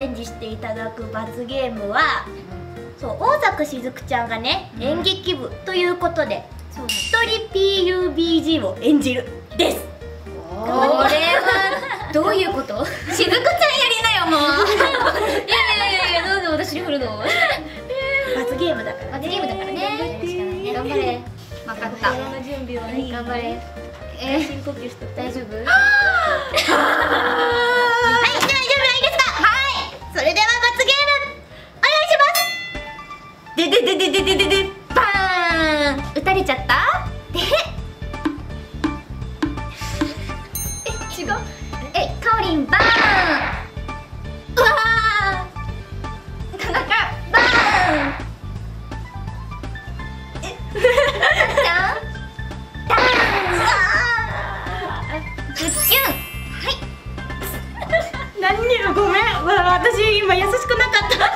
レンジしていただく罰ゲームはそう大作しずくちゃんがね、うん。演劇部ということで一人 PUBG を演じる。です。これはどういうこと？しずくちゃんやりなよもう。いやいやいやいやなんで私に振るの？罰ゲームだから罰ゲームだからね。頑張れ。分かった頑張れ。え深呼吸しとく。大丈夫それでは罰ゲームお願いします。ででででででででバーン！撃たれちゃった？でえ違う？えかおりんバ何にごめん。私今優しくなかった。